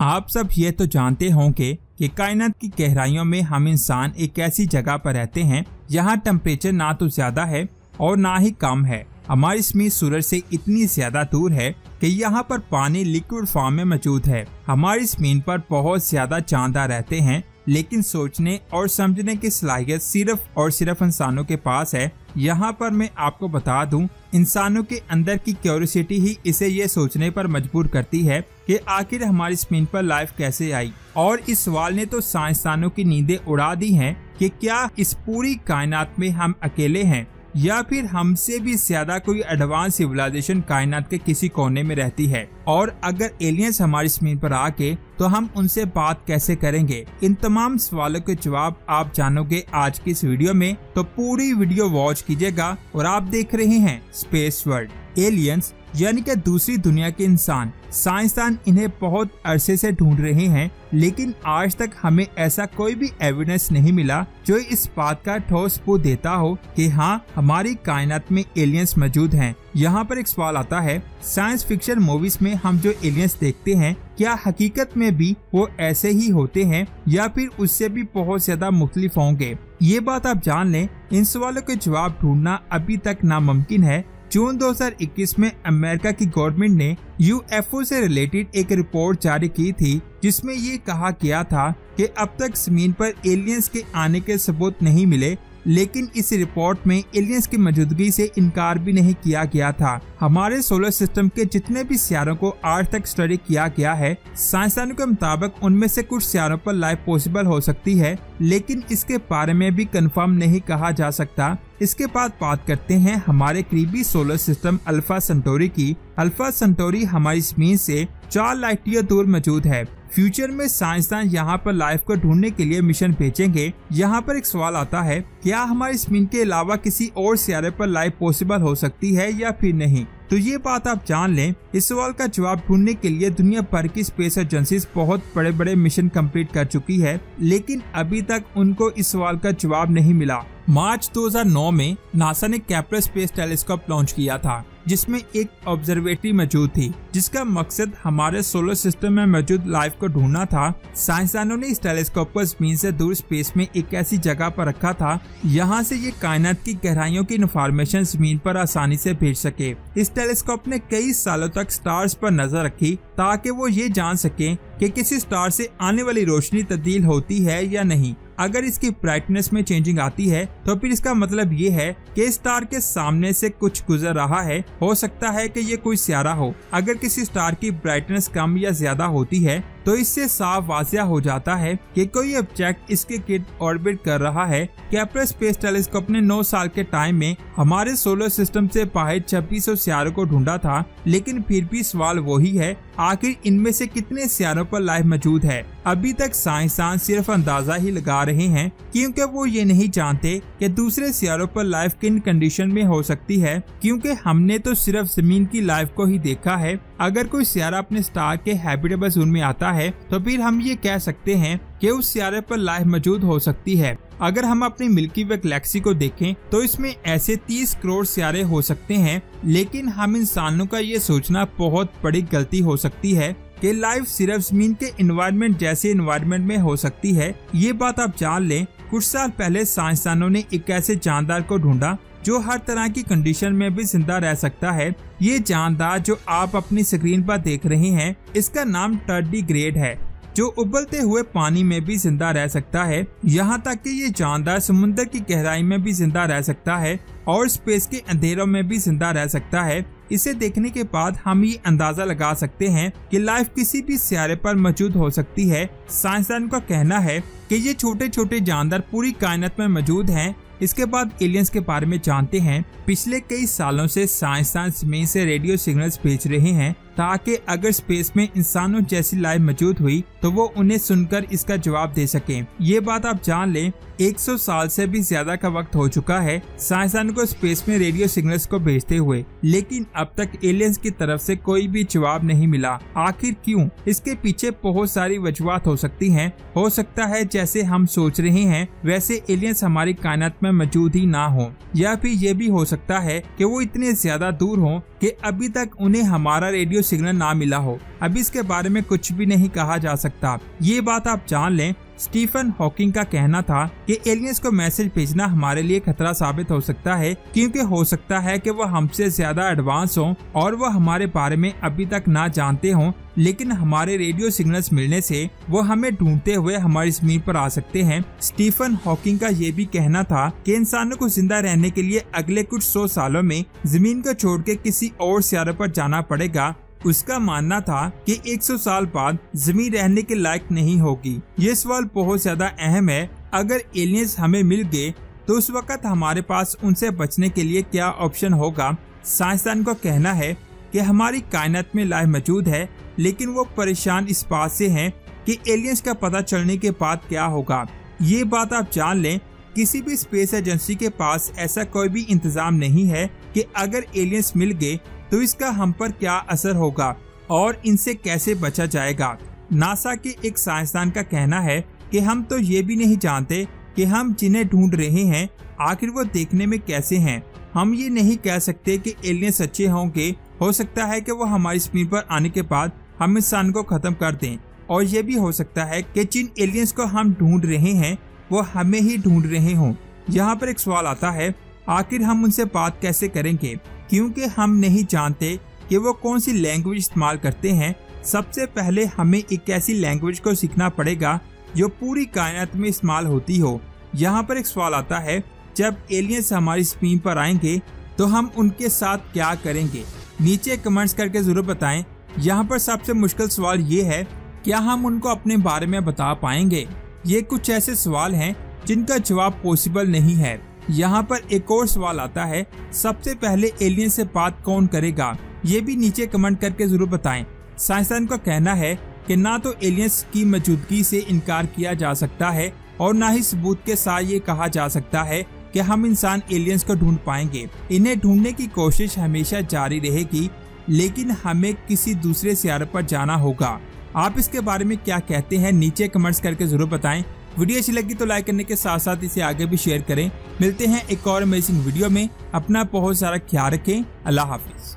आप सब ये तो जानते होंगे कि कायनात की गहराइयों में हम इंसान एक ऐसी जगह पर रहते हैं यहाँ टेम्परेचर ना तो ज़्यादा है और ना ही कम है। हमारी स्मीत सूरज से इतनी ज़्यादा दूर है कि यहाँ पर पानी लिक्विड फॉर्म में मौजूद है। हमारी स्मीन पर बहुत ज़्यादा चांदा रहते हैं, लेकिन सोचने और समझने की सलाहियत सिर्फ़ और सिर्फ़ इंसानों के पास है। यहाँ पर मैं आपको बता दूँ, इंसानों के अंदर की क्यूरियोसिटी ही इसे ये सोचने पर मजबूर करती है कि आखिर हमारी स्पिन पर लाइफ कैसे आई? और इस सवाल ने तो साइंसदानों की नींदें उड़ा दी हैं कि क्या इस पूरी कायनात में हम अकेले हैं, या फिर हमसे भी ज़्यादा कोई एडवांस सिविलाइजेशन कायनात के किसी कोने में रहती है? और अगर एलियंस हमारी स्क्रीन पर आके तो हम उनसे बात कैसे करेंगे? इन तमाम सवालों के जवाब आप जानोगे आज की इस वीडियो में। तो पूरी वीडियो वॉच कीजिएगा और आप देख रहे हैं स्पेस वर्ल्ड एलियंस यानी कि दूसरी दुनिया के इंसान। साइंसदान इन्हें बहुत अरसे से ढूंढ रहे हैं, लेकिन आज तक हमें ऐसा कोई भी एविडेंस नहीं मिला जो इस बात का ठोस सबूत देता हो कि हाँ हमारी कायनात में एलियंस मौजूद हैं। यहाँ पर एक सवाल आता है साइंस फिक्शन मूवीज़ में हम जो एलियंस देखते हैं, क्या हकीकत में भी वो ऐसे ही होते हैं या फिर उससे भी बहुत ज़्यादा मुख्तलिफ़ होंगे ये बात आप जान लें, इन सवालों के जवाब ढूंढना अभी तक नामुमकिन है जून 2021 में अमेरिका की गवर्नमेंट ने यूएफओ से रिलेटेड एक रिपोर्ट जारी की थी, जिसमें ये कहा गया था कि अब तक ज़मीन पर एलियंस के आने के सबूत नहीं मिले लेकिन इस रिपोर्ट में एलियंस की मौजूदगी से इनकार भी नहीं किया गया था। हमारे सोलर सिस्टम के जितने भी सियारों को आज तक स्टडी किया गया है साइंसदानों के मुताबिक उनमें से कुछ सियारों पर लाइफ पॉसिबल हो सकती है, लेकिन इसके बारे में भी कंफर्म नहीं कहा जा सकता। इसके बाद बात करते हैं हमारे करीबी सोलर सिस्टम अल्फ़ा संटोरी की। अल्फ़ा संटोरी हमारी ज़मीन से चार लाइट ईयर दूर मौजूद है। फ्यूचर में साइंसदान यहाँ पर लाइफ को ढूँढने के लिए मिशन भेजेंगे। यहाँ पर एक सवाल आता है, क्या हमारी ज़मीन के अलावा किसी और सियारे पर लाइफ पॉसिबल हो सकती है या फिर नहीं? तो ये बात आप जान लें, इस सवाल का जवाब ढूँढने के लिए दुनिया भर की स्पेस एजेंसीज बहुत बड़े बड़े मिशन कंप्लीट कर चुकी है, लेकिन अभी तक उनको इस सवाल का जवाब नहीं मिला। मार्च 2009 में नासा ने कैप्लर स्पेस टेलीस्कोप लॉन्च किया था, जिसमें एक ऑब्जर्वेटरी मौजूद थी, जिसका मकसद हमारे सोलर सिस्टम में मौजूद लाइफ को ढूंढना था। साइंसदानों ने इस टेलीस्कोप को ज़मीन से दूर स्पेस में एक ऐसी जगह पर रखा था यहाँ से ये कायनात की गहराइयों की इन्फॉर्मेशन ज़मीन पर आसानी से भेज सके। इस टेलीस्कोप ने कई सालों तक स्टार्स पर नज़र रखी, ताकि वो ये जान सके कि किसी स्टार से आने वाली रोशनी तब्दील होती है या नहीं। अगर इसकी ब्राइटनेस में चेंजिंग आती है तो फिर इसका मतलब ये है कि स्टार के सामने से कुछ गुजर रहा है। हो सकता है कि ये कोई स्यारा हो। अगर किसी स्टार की ब्राइटनेस कम या ज़्यादा होती है तो इससे साफ़ वाजिया हो जाता है कि कोई ऑब्जेक्ट इसके किट ऑर्बिट कर रहा है कैप्लर स्पेस टेलीस्कोप ने 9 साल के टाइम में हमारे सोलर सिस्टम से बाहर छब्बीस सौ सियारों को ढूंढा था, लेकिन फिर भी सवाल वही है, आखिर इनमें से कितने सियारों पर लाइफ मौजूद है? अभी तक साइंसदान सिर्फ़ अंदाज़ा ही लगा रहे हैं, क्योंकि वो ये नहीं जानते कि दूसरे सियारों पर लाइफ किन कंडीशन में हो सकती है, क्योंकि हमने तो सिर्फ़ ज़मीन की लाइफ को ही देखा है अगर कोई सियारा अपने स्टार के हैबिटेबल जोन में आता है तो फिर हम ये कह सकते हैं कि उस सियारे पर लाइफ मौजूद हो सकती है। अगर हम अपनी मिल्की वे गैलेक्सी को देखें तो इसमें ऐसे 30 करोड़ सियारे हो सकते हैं, लेकिन हम इंसानों का ये सोचना बहुत बड़ी गलती हो सकती है कि लाइफ सिर्फ़ ज़मीन के इन्वायरमेंट जैसे इन्वायरमेंट में हो सकती है। ये बात आप जान लें, कुछ साल पहले साइंसदानों ने एक ऐसे जानदार को ढूंढा जो हर तरह की कंडीशन में भी ज़िंदा रह सकता है, ये जानदार जो आप अपनी स्क्रीन पर देख रहे हैं, इसका नाम टर्डी ग्रेड है, जो उबलते हुए पानी में भी ज़िंदा रह सकता है। यहाँ तक कि ये जानदार समुद्र की गहराई में भी ज़िंदा रह सकता है और स्पेस के अंधेरों में भी ज़िंदा रह सकता है। इसे देखने के बाद हम ये अंदाज़ा लगा सकते हैं कि लाइफ किसी भी सियारे पर मौजूद हो सकती है। साइंसदान का कहना है कि ये छोटे छोटे जानदार पूरी कायनत में मौजूद हैं इसके बाद एलियंस के बारे में जानते हैं। पिछले कई सालों से साइंसदान में से रेडियो सिग्नल्स भेज रहे हैं। ताकि अगर स्पेस में इंसानों जैसी लाइफ मौजूद हुई तो वो उन्हें सुनकर इसका जवाब दे सके। ये बात आप जान लें 100 साल से भी ज़्यादा का वक्त हो चुका है साइंसदानों को स्पेस में रेडियो सिग्नल्स को भेजते हुए। लेकिन अब तक एलियंस की तरफ़ से कोई भी जवाब नहीं मिला। आखिर क्यों? इसके पीछे बहुत सारी वजूहत हो सकती हैं। हो सकता है जैसे हम सोच रहे हैं, वैसे एलियंस हमारी कायनात में मौजूद ही ना हो। या फिर ये भी हो सकता है कि वो इतने ज़्यादा दूर हों कि अभी तक उन्हें हमारा रेडियो सिग्नल ना मिला हो। अभी इसके बारे में कुछ भी नहीं कहा जा सकता। ये बात आप जान लें, स्टीफन हॉकिंग का कहना था कि एलियंस को मैसेज भेजना हमारे लिए खतरा साबित हो सकता है, क्योंकि हो सकता है कि वह हमसे ज़्यादा एडवांस हों और वह हमारे बारे में अभी तक ना जानते हों लेकिन हमारे रेडियो सिग्नल्स मिलने से वो हमें ढूंढते हुए हमारी ज़मीन पर आ सकते हैं। स्टीफन हॉकिंग का ये भी कहना था कि इंसानों को ज़िंदा रहने के लिए अगले कुछ सौ सालों में ज़मीन को छोड़ के किसी और सियारे पर जाना पड़ेगा। उसका मानना था कि 100 साल बाद ज़मीन रहने के लायक नहीं होगी। ये सवाल बहुत ज़्यादा अहम है। अगर एलियंस हमें मिल गए तो उस वक्त हमारे पास उनसे बचने के लिए क्या ऑप्शन होगा? साइंसदान का कहना है कि हमारी कायनात में लाइफ मौजूद है, लेकिन वो परेशान इस बात से हैं कि एलियंस का पता चलने के बाद क्या होगा। ये बात आप जान लें, किसी भी स्पेस एजेंसी के पास ऐसा कोई भी इंतज़ाम नहीं है कि अगर एलियंस मिल गए तो इसका हम पर क्या असर होगा और इनसे कैसे बचा जाएगा। नासा के एक साइंसदान का कहना है कि हम तो ये भी नहीं जानते कि हम जिन्हें ढूंढ रहे हैं, आखिर वो देखने में कैसे हैं। हम ये नहीं कह सकते कि एलियंस अच्छे होंगे हो सकता है कि वो हमारी स्क्रीन पर आने के बाद हम इंसान को खत्म कर दें, और ये भी हो सकता है कि जिन एलियंस को हम ढूंढ रहे हैं, वो हमें ही ढूंढ रहे हों। यहाँ पर एक सवाल आता है, आखिर हम उनसे बात कैसे करेंगे? क्योंकि हम नहीं जानते कि वो कौन सी लैंग्वेज इस्तेमाल करते हैं। सबसे पहले हमें एक ऐसी लैंग्वेज को सीखना पड़ेगा, जो पूरी कायनात में इस्तेमाल होती हो। यहाँ पर एक सवाल आता है, जब एलियंस हमारी स्क्रीन पर आएँगे तो हम उनके साथ क्या करेंगे? नीचे कमेंट्स करके ज़रूर बताएँ। यहाँ पर सबसे मुश्किल सवाल ये है, क्या हम उनको अपने बारे में बता पाएँगे? ये कुछ ऐसे सवाल हैं जिनका जवाब पॉसिबल नहीं है। यहाँ पर एक और सवाल आता है, सबसे पहले एलियन से बात कौन करेगा? ये भी नीचे कमेंट करके ज़रूर बताएँ। साइंसदान का कहना है कि ना तो एलियंस की मौजूदगी से इनकार किया जा सकता है और ना ही सबूत के साथ ये कहा जा सकता है कि हम इंसान एलियंस को ढूंढ पाएँगे। इन्हें ढूँढने की कोशिश हमेशा जारी रहेगी, लेकिन हमें किसी दूसरे सियारे पर जाना होगा। आप इसके बारे में क्या कहते हैं, नीचे कमेंट्स करके ज़रूर बताएँ। वीडियो अच्छी लगी तो लाइक करने के साथ साथ इसे आगे भी शेयर करें। मिलते हैं एक और अमेजिंग वीडियो में। अपना बहुत सारा ख्याल रखें। अल्लाह हाफिज।